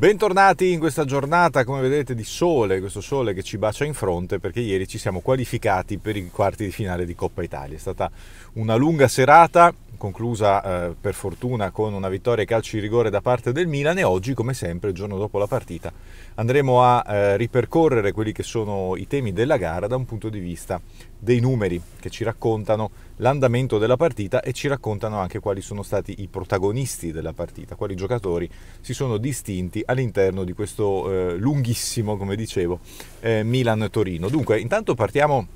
Bentornati in questa giornata, come vedete, di sole, questo sole che ci bacia in fronte perché ieri ci siamo qualificati per i quarti di finale di Coppa Italia. È stata una lunga serata, conclusa eh, per fortuna con una vittoria calci di rigore da parte del Milan e oggi, come sempre, il giorno dopo la partita, andremo a eh, ripercorrere quelli che sono i temi della gara da un punto di vista dei numeri che ci raccontano l'andamento della partita e ci raccontano anche quali sono stati i protagonisti della partita, quali giocatori si sono distinti all'interno di questo eh, lunghissimo, come dicevo, eh, Milan-Torino. Dunque, intanto partiamo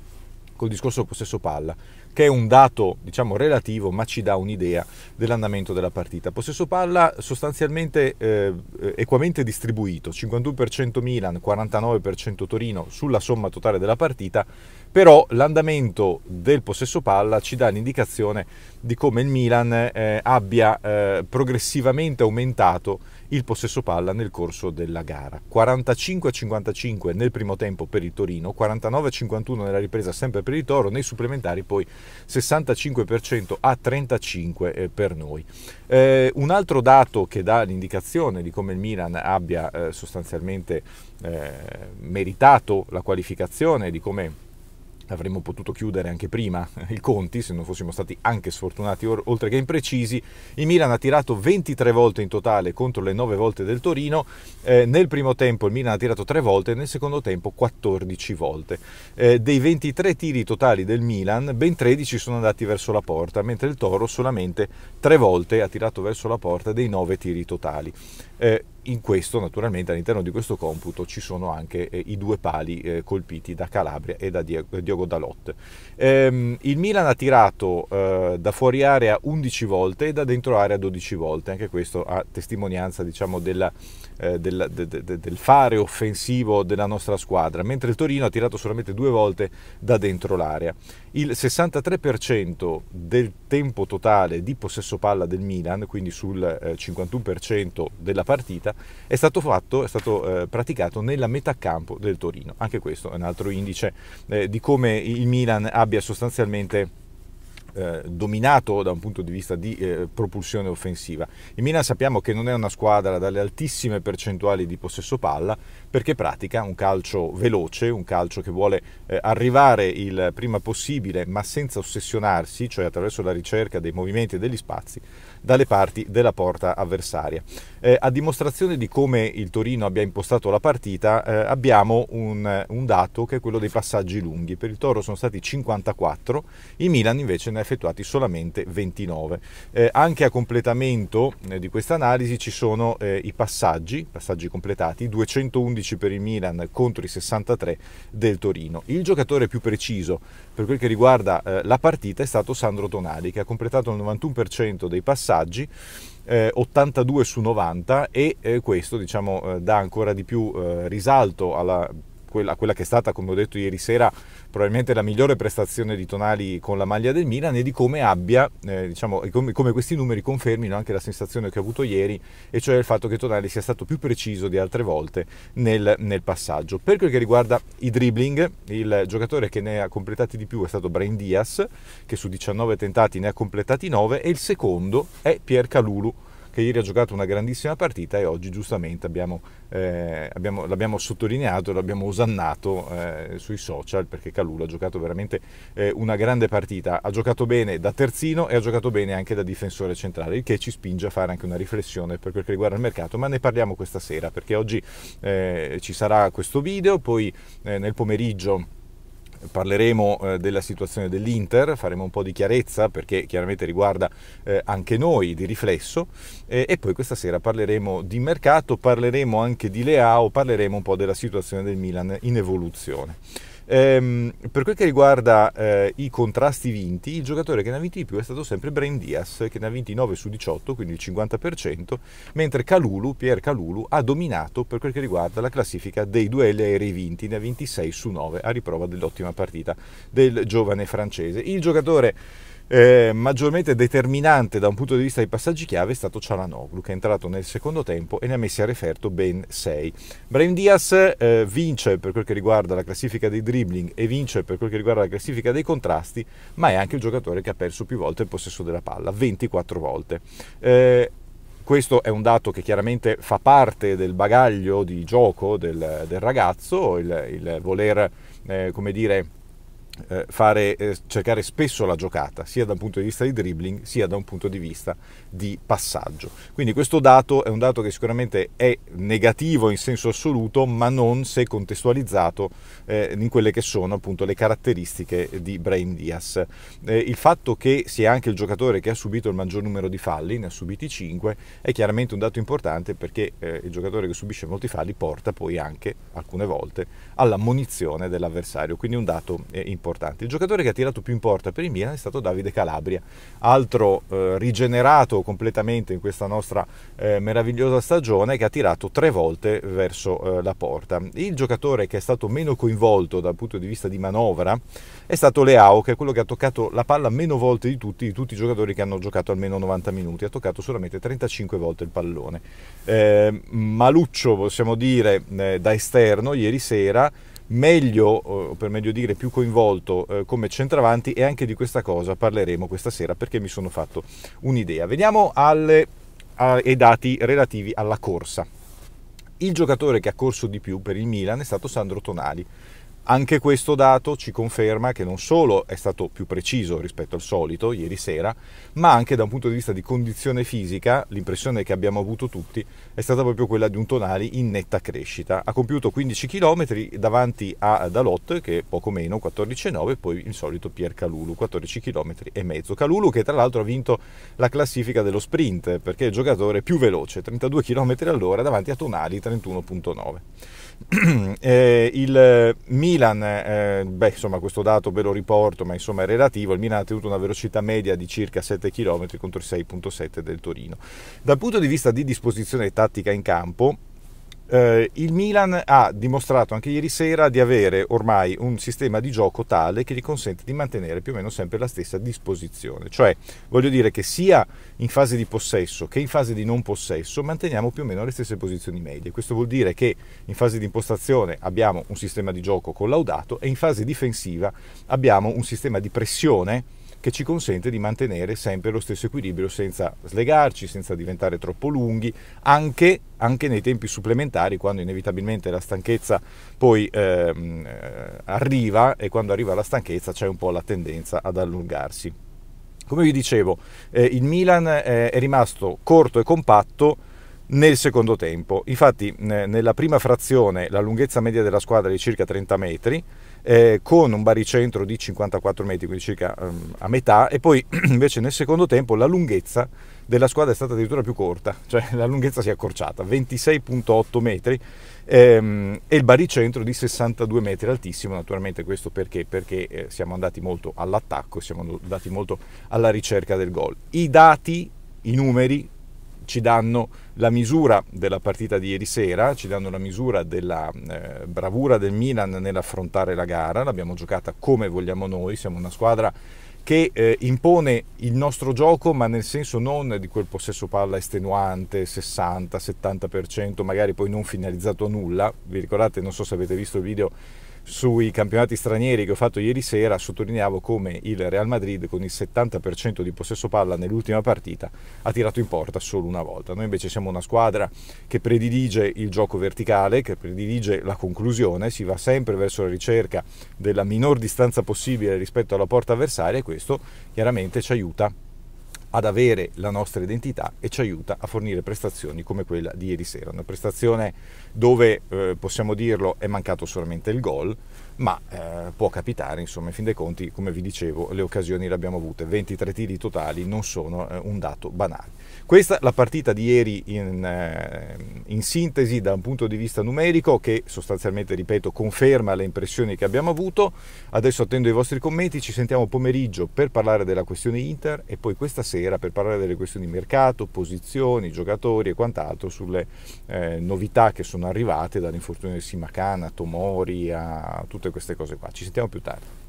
col discorso possesso palla che è un dato diciamo relativo ma ci dà un'idea dell'andamento della partita. Possesso palla sostanzialmente eh, equamente distribuito, 51% Milan, 49% Torino sulla somma totale della partita, però l'andamento del possesso palla ci dà l'indicazione di come il Milan eh, abbia eh, progressivamente aumentato il possesso palla nel corso della gara. 45-55 nel primo tempo per il Torino, 49-51 nella ripresa sempre per il Toro, nei supplementari poi 65% a 35% eh, per noi. Eh, un altro dato che dà l'indicazione di come il Milan abbia eh, sostanzialmente eh, meritato la qualificazione, di come avremmo potuto chiudere anche prima i conti se non fossimo stati anche sfortunati oltre che imprecisi. Il Milan ha tirato 23 volte in totale contro le 9 volte del Torino, eh, nel primo tempo il Milan ha tirato 3 volte, nel secondo tempo 14 volte. Eh, dei 23 tiri totali del Milan, ben 13 sono andati verso la porta, mentre il Toro solamente 3 volte ha tirato verso la porta dei 9 tiri totali. Eh, in questo, naturalmente, all'interno di questo computo ci sono anche eh, i due pali eh, colpiti da Calabria e da Diogo Dalot. Ehm, il Milan ha tirato eh, da fuori area 11 volte e da dentro area 12 volte, anche questo a testimonianza diciamo, della, eh, del, de, de, del fare offensivo della nostra squadra, mentre il Torino ha tirato solamente due volte da dentro l'area. Il 63% del tempo totale di possesso palla del Milan, quindi sul eh, 51% della partita, è stato fatto, è stato eh, praticato nella metà campo del Torino. Anche questo è un altro indice eh, di come il Milan abbia sostanzialmente eh, dominato da un punto di vista di eh, propulsione offensiva. Il Milan sappiamo che non è una squadra dalle altissime percentuali di possesso palla perché pratica un calcio veloce, un calcio che vuole eh, arrivare il prima possibile ma senza ossessionarsi, cioè attraverso la ricerca dei movimenti e degli spazi, dalle parti della porta avversaria. Eh, a dimostrazione di come il Torino abbia impostato la partita eh, abbiamo un, un dato che è quello dei passaggi lunghi. Per il Toro sono stati 54, il Milan invece ne ha effettuati solamente 29. Eh, anche a completamento eh, di questa analisi ci sono eh, i passaggi, passaggi completati, 211 per il Milan contro i 63 del Torino. Il giocatore più preciso per quel che riguarda eh, la partita è stato Sandro Tonali che ha completato il 91% dei passaggi. 82 su 90 e questo diciamo, dà ancora di più risalto alla quella, quella che è stata, come ho detto ieri sera, probabilmente la migliore prestazione di Tonali con la maglia del Milan e di come abbia, eh, diciamo, come, come, questi numeri confermino anche la sensazione che ho avuto ieri, e cioè il fatto che Tonali sia stato più preciso di altre volte nel, nel passaggio. Per quel che riguarda i dribbling, il giocatore che ne ha completati di più è stato Brain Diaz, che su 19 tentati ne ha completati 9, e il secondo è Pier Calulu che ieri ha giocato una grandissima partita e oggi giustamente abbiamo, eh, abbiamo, l'abbiamo sottolineato, l'abbiamo osannato eh, sui social perché Calulu ha giocato veramente eh, una grande partita, ha giocato bene da terzino e ha giocato bene anche da difensore centrale, il che ci spinge a fare anche una riflessione per quel che riguarda il mercato, ma ne parliamo questa sera perché oggi eh, ci sarà questo video, poi eh, nel pomeriggio parleremo eh, della situazione dell'Inter, faremo un po' di chiarezza perché chiaramente riguarda eh, anche noi di riflesso eh, e poi questa sera parleremo di mercato, parleremo anche di Leao, parleremo un po' della situazione del Milan in evoluzione. Ehm, per quel che riguarda eh, i contrasti vinti, il giocatore che ne ha vinti di più è stato sempre Brain Diaz, che ne ha vinti 9 su 18, quindi il 50%, mentre Calulu, Pierre Calulu, ha dominato per quel che riguarda la classifica dei duelli aerei vinti, ne ha vinti 6 su 9, a riprova dell'ottima partita del giovane francese. Il giocatore eh, maggiormente determinante da un punto di vista dei passaggi chiave è stato Cialanoglu che è entrato nel secondo tempo e ne ha messi a referto ben 6. Brahim Diaz eh, vince per quel che riguarda la classifica dei dribbling e vince per quel che riguarda la classifica dei contrasti, ma è anche il giocatore che ha perso più volte il possesso della palla, 24 volte. Eh, Questo è un dato che chiaramente fa parte del bagaglio di gioco del, del ragazzo, il, il voler, eh, come dire, fare, eh, cercare spesso la giocata, sia da un punto di vista di dribbling, sia da un punto di vista di passaggio. Quindi questo dato è un dato che sicuramente è negativo in senso assoluto, ma non se contestualizzato eh, in quelle che sono appunto le caratteristiche di Brain Diaz. Eh, il fatto che sia anche il giocatore che ha subito il maggior numero di falli, ne ha subiti 5, è chiaramente un dato importante perché eh, il giocatore che subisce molti falli porta poi anche alcune volte alla munizione dell'avversario, quindi un dato importante importanti. Il giocatore che ha tirato più in porta per il Milan è stato Davide Calabria, altro eh, rigenerato completamente in questa nostra eh, meravigliosa stagione che ha tirato tre volte verso eh, la porta. Il giocatore che è stato meno coinvolto dal punto di vista di manovra è stato Leao, che è quello che ha toccato la palla meno volte di tutti, di tutti i giocatori che hanno giocato almeno 90 minuti, ha toccato solamente 35 volte il pallone. Eh, Maluccio, possiamo dire, eh, da esterno, ieri sera meglio, per meglio dire più coinvolto eh, come centravanti e anche di questa cosa parleremo questa sera perché mi sono fatto un'idea. Veniamo alle, ai dati relativi alla corsa. Il giocatore che ha corso di più per il Milan è stato Sandro Tonali, anche questo dato ci conferma che non solo è stato più preciso rispetto al solito ieri sera, ma anche da un punto di vista di condizione fisica, l'impressione che abbiamo avuto tutti è stata proprio quella di un Tonali in netta crescita. Ha compiuto 15 km davanti a Dalot, che è poco meno, 14,9, poi il solito Pier Calulu, 14 km e mezzo. Calulu che tra l'altro ha vinto la classifica dello sprint, perché è il giocatore più veloce, 32 km all'ora davanti a Tonali, 31,9. eh, il Milan, eh, beh, insomma, questo dato ve lo riporto, ma insomma è relativo. Il Milan ha tenuto una velocità media di circa 7 km contro il 6,7 del Torino. Dal punto di vista di disposizione tattica in campo, eh, il Milan ha dimostrato anche ieri sera di avere ormai un sistema di gioco tale che gli consente di mantenere più o meno sempre la stessa disposizione. Cioè, voglio dire che sia in fase di possesso che in fase di non possesso manteniamo più o meno le stesse posizioni medie. Questo vuol dire che in fase di impostazione abbiamo un sistema di gioco collaudato e in fase difensiva abbiamo un sistema di pressione che ci consente di mantenere sempre lo stesso equilibrio senza slegarci, senza diventare troppo lunghi, anche, anche nei tempi supplementari, quando inevitabilmente la stanchezza poi ehm, eh, arriva e quando arriva la stanchezza c'è un po' la tendenza ad allungarsi. Come vi dicevo, eh, il Milan eh, è rimasto corto e compatto nel secondo tempo. Infatti, nella prima frazione la lunghezza media della squadra è di circa 30 metri, eh, con un baricentro di 54 metri, quindi circa um, a metà, e poi invece nel secondo tempo la lunghezza della squadra è stata addirittura più corta, cioè la lunghezza si è accorciata, 26.8 metri ehm, e il baricentro di 62 metri, altissimo naturalmente questo perché? Perché eh, siamo andati molto all'attacco, siamo andati molto alla ricerca del gol. I dati, i numeri ci danno la misura della partita di ieri sera, ci danno la misura della eh, bravura del Milan nell'affrontare la gara, l'abbiamo giocata come vogliamo noi, siamo una squadra che eh, impone il nostro gioco, ma nel senso non di quel possesso palla estenuante, 60-70%, magari poi non finalizzato a nulla. Vi ricordate, non so se avete visto il video sui campionati stranieri che ho fatto ieri sera sottolineavo come il Real Madrid con il 70% di possesso palla nell'ultima partita ha tirato in porta solo una volta. Noi invece siamo una squadra che predilige il gioco verticale, che predilige la conclusione, si va sempre verso la ricerca della minor distanza possibile rispetto alla porta avversaria e questo chiaramente ci aiuta ad avere la nostra identità e ci aiuta a fornire prestazioni come quella di ieri sera. Una prestazione dove, eh, possiamo dirlo, è mancato solamente il gol, ma eh, può capitare, insomma, in fin dei conti, come vi dicevo, le occasioni le abbiamo avute. 23 tiri totali non sono eh, un dato banale. Questa è la partita di ieri in, eh, in, sintesi da un punto di vista numerico che sostanzialmente, ripeto, conferma le impressioni che abbiamo avuto. Adesso attendo i vostri commenti, ci sentiamo pomeriggio per parlare della questione Inter e poi questa sera per parlare delle questioni mercato, posizioni, giocatori e quant'altro sulle eh, novità che sono arrivate dall'infortunio di Simacana, Tomori a tutte queste cose qua. Ci sentiamo più tardi.